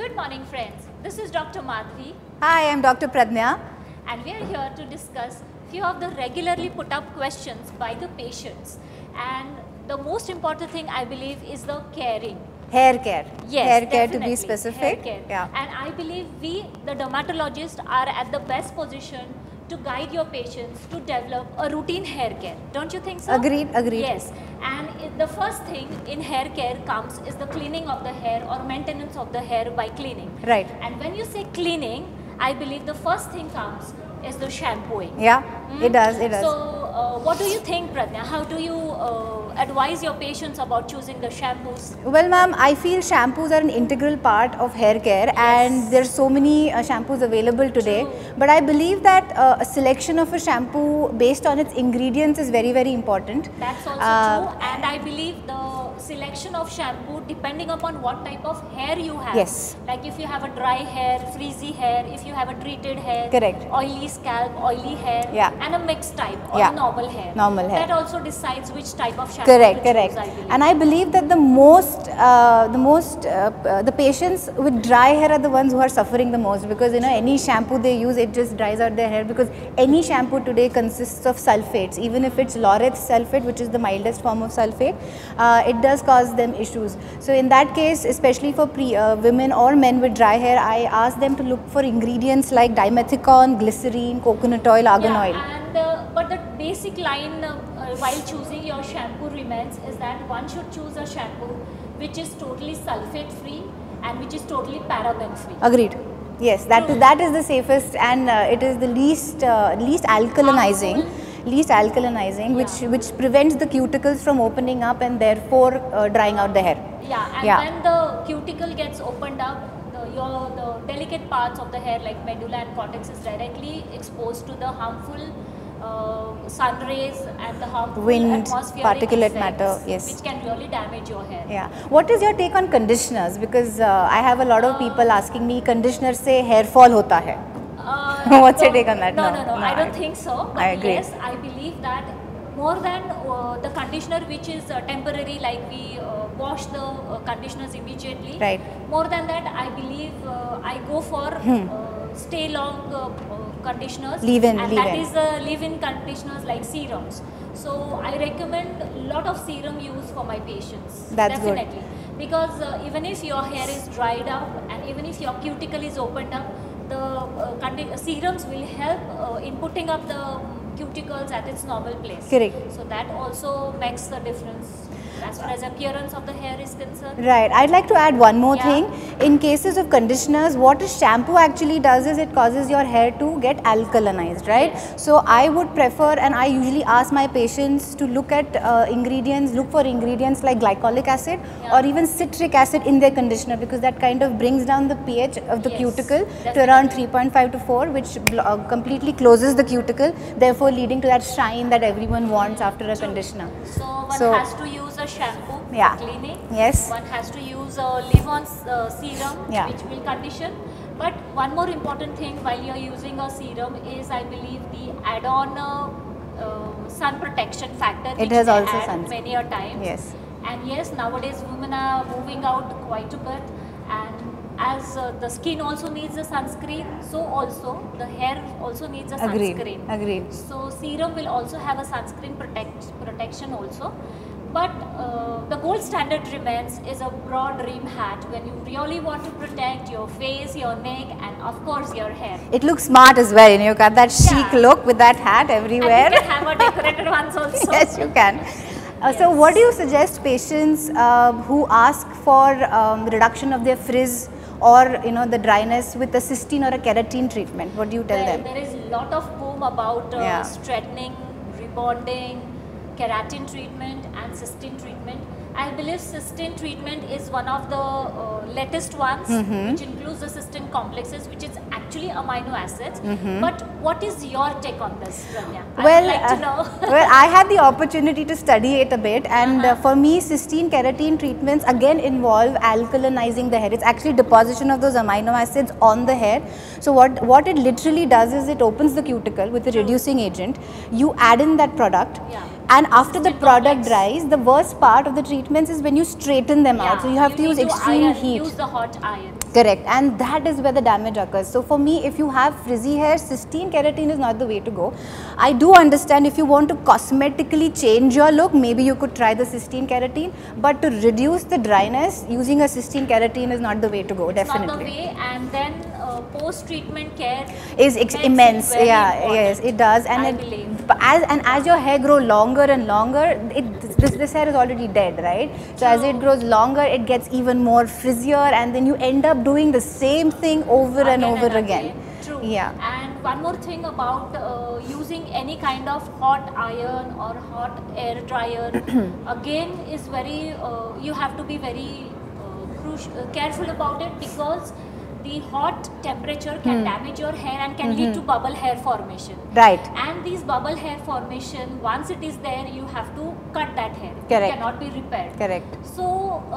Good morning, friends. This is Dr. Madhavi, Hi, I'm Dr. Pradnya. and we are here to discuss few of the regularly put up questions by the patients. And the most important thing I believe is the caring. Hair care. Yes, Hair care to be specific. Hair care. Yeah. And I believe we, the dermatologists, are at the best position to guide your patients to develop a routine hair care. Don't you think so? Agreed, agreed. Yes. And the first thing in hair care comes is the cleaning of the hair or maintenance of the hair by cleaning. Right. And when you say cleaning, I believe the first thing comes is the shampooing. Yeah, it Mm. does, it does. So, uh, what do you think, Pradnya? How do you uh, advise your patients about choosing the shampoos? Well, ma'am, I feel shampoos are an integral part of hair care, and there's so many uh, shampoos available today. True. But I believe that uh, a selection of a shampoo based on its ingredients is very, very important. That's also Uh, true, and I believe the selection of shampoo depending upon what type of hair you have. Yes. Like if you have a dry hair, frizzy hair, if you have a treated hair, Correct. oily scalp, oily hair, Yeah. and a mixed type or Yeah. normal hair. Normal hair. That also decides which type of shampoo. Correct, correct. Choose, I believe. And I believe that the most, uh, the most, uh, uh, the patients with dry hair are the ones who are suffering the most because you know any shampoo they use it just dries out their hair because any shampoo today consists of sulfates. Even if it's laureth sulfate, which is the mildest form of sulfate, uh, it does cause them issues. So in that case, especially for pre, uh, women or men with dry hair, I ask them to look for ingredients like dimethicone, glycerine, coconut oil, argan yeah, oil. And uh, but the basic line while choosing your shampoo remains is that one should choose a shampoo which is totally sulfate free and which is totally paraben free. Agreed. Yes, that is, that is the safest and uh, it is the least uh, least alkalinizing, least alkalinizing, which which prevents the cuticles from opening up and therefore uh, drying out the hair. Yeah, and Yeah. when the cuticle gets opened up, the, your the delicate parts of the hair like medulla and cortex is directly exposed to the harmful uh, sun rays and the harmful Wind, particulate matter, yes. which can really damage your hair. Yeah. What is your take on conditioners? Because uh, I have a lot of uh, people asking me, conditioner say hair fall hota uh, hai. What's your take on that? No, no, no. no, no I don't I, think so. I agree. Yes, I believe that more than uh, the conditioner which is uh, temporary like we uh, wash the uh, conditioners immediately right more than that i believe i go for hmm. stay long conditioners. Leave-in, and that leave-in. is uh, leave-in conditioners like serums. So I recommend a lot of serum use for my patients. That's good. Definitely. Because uh, even if your hair is dried up and even if your cuticle is opened up, the uh, serums will help uh, in putting up the cuticles at its normal place. Correct. So that also makes the difference as far as appearance of the hair is concerned. Right. I'd like to add one more Yeah. thing. In cases of conditioners, what a shampoo actually does is it causes your hair to get alkalinized, right? Yes. So I would prefer, and I usually ask my patients to look at uh, ingredients, look for ingredients like glycolic acid Yeah. or even citric acid in their conditioner because that kind of brings down the pH of the Yes, cuticle to around 3.5 to 4, which completely closes the cuticle, therefore leading to that shine that everyone wants after a conditioner. So one So- has to use a shampoo Yeah. cleaning. Yes. One has to use a leave-on uh, serum Yeah. which will condition. But one more important thing while you're using a serum is I believe the add-on uh, uh, sun protection factor. It has also sun. many a times. Yes. And yes, nowadays women are moving out quite a bit as uh, the skin also needs a sunscreen, so also the hair also needs a Agreed. sunscreen. Agreed. So serum will also have a sunscreen protect, protection also. But uh, the gold standard remains is a broad rim hat when you really want to protect your face, your neck, and of course your hair. It looks smart as well, you know, you got that chic Yeah. look with that hat everywhere. And you can have a decorated ones also. yes, you can. Uh, So, what do you suggest patients uh, who ask for um, reduction of their frizz or you know the dryness with a cysteine or a keratin treatment? What do you tell Well, them? there is a lot of boom about uh, Yeah. straightening, rebonding, keratin treatment, and cysteine treatment. I believe cysteine treatment is one of the uh, latest ones, Mm-hmm. which includes the cysteine complexes, which is actually amino acids. Mm-hmm. But what is your take on this, Pradnya? Well, like to uh, know. well, I had the opportunity to study it a bit, and uh Uh-huh. for me, cysteine keratin treatments again involve alkalinizing the hair. It's actually deposition of those amino acids on the hair. So what what it literally does is it opens the cuticle with a reducing agent. You add in that product, Yeah. And after the product dries, the worst part of the treatments is when you straighten them out. So you have to use extreme iron, heat. Use the hot iron. Correct, and that is where the damage occurs. So for me, if you have frizzy hair, cysteine keratin is not the way to go. I do understand if you want to cosmetically change your look, maybe you could try the cysteine keratin. But to reduce the dryness, using a cysteine keratin is not the way to go. Not the Definitely, way, and then uh, post-treatment care is immense. Yeah, important, yes, it does. And I it, as and as your hair grow longer and longer, it this, this hair is already dead, right? So as it grows longer, it gets even more frizzier, and then you end up doing the same thing over and over again. True. Yeah. And one more thing about uh, using any kind of hot iron or hot air dryer, again is very. Uh, you have to be very uh, uh, careful about it because the hot temperature Hmm. can damage your hair and can lead to bubble hair formation. Right. And these bubble hair formation, once it is there, you have to cut that hair. Correct. It cannot be repaired. Correct. So,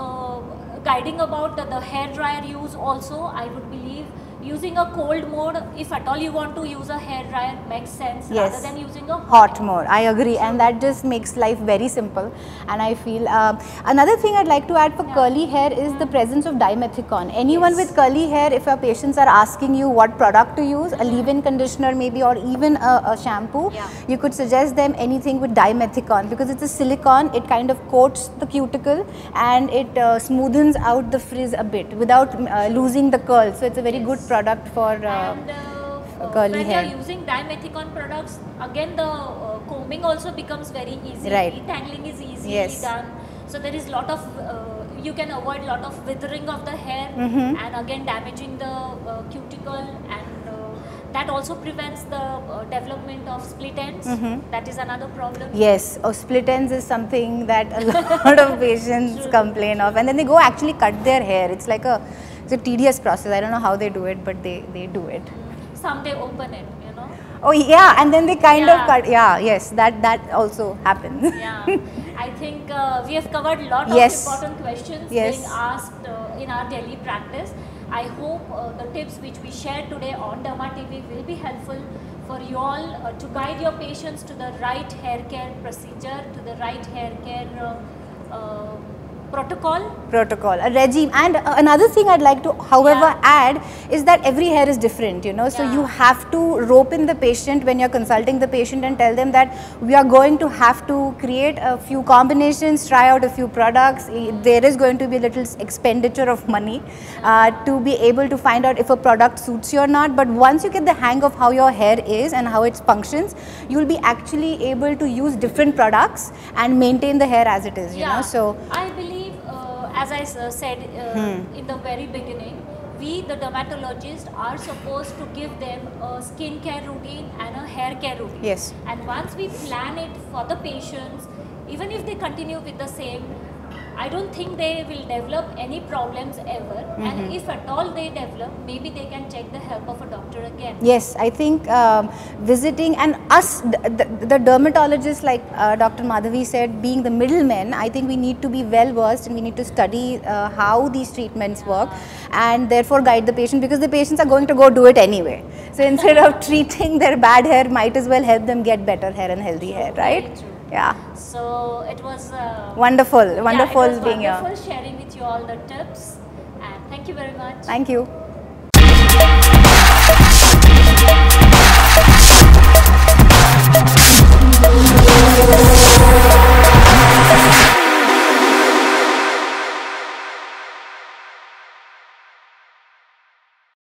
uh, guiding about the, the hair dryer use also, I would believe using a cold mode, if at all you want to use a hair dryer, makes sense Yes. rather than using a hot mode i agree and that just makes life very simple and i feel uh, another thing i'd like to add for Yeah. curly hair is the presence of dimethicone anyone Yes. with curly hair if your patients are asking you what product to use a leave-in conditioner maybe or even a, a shampoo Yeah. you could suggest them anything with dimethicone because it's a silicone it kind of coats the cuticle and it uh, smoothens out the frizz a bit without uh, losing the curl so it's a very good Yes. Product for uh, and uh, uh, curly when hair. you're using dimethicone products, again the uh, combing also becomes very easy. Right. Detangling is easily Yes. done. So there is lot of uh, you can avoid lot of withering of the hair Mhm. and again damaging the uh, cuticle and that also prevents the uh, development of split ends. Mhm. That is another problem. Yes, or split ends is something that a lot of patients True. complain of, and then they go actually cut their hair. It's like a it's a tedious process. I don't know how they do it, but they they do it. Some they open it, you know. Oh yeah, and then they kind of cut. Yeah, yes, that that also happens. Yeah, I think uh, we have covered a lot Yes. of important questions Yes. being asked uh, in our daily practice. I hope uh, the tips which we shared today on Derma TV will be helpful for you all uh, to guide your patients to the right hair care procedure, to the right hair care uh, uh, protocol. protocol, a regime. And uh, another thing I'd like to, however, Yeah. add is that every hair is different, you know. So you have to rope in the patient when you're consulting the patient and tell them that we are going to have to create a few combinations, try out a few products. There is going to be a little expenditure of money uh, to be able to find out if a product suits you or not. But once you get the hang of how your hair is and how it functions, you'll be actually able to use different products and maintain the hair as it is, you know. So I believe, as I uh, said uh, Hmm. in the very beginning, we, the dermatologists, are supposed to give them a skincare routine and a hair care routine. Yes. And once we plan it for the patients, even if they continue with the same, I don't think they will develop any problems ever. Mm-hmm. And if at all they develop, maybe they can take the help of a doctor again. Yes, I think um, visiting and us, the, the, the dermatologists, like uh, Dr. Madhavi said, being the middlemen, I think we need to be well versed and we need to study uh, how these treatments work and therefore guide the patient because the patients are going to go do it anyway. So instead of treating their bad hair, might as well help them get better hair and healthy hair, right? Yeah. So it was uh, Wonderful, yeah, wonderful it was being wonderful here. sharing with you all the tips. And thank you very much. Thank you.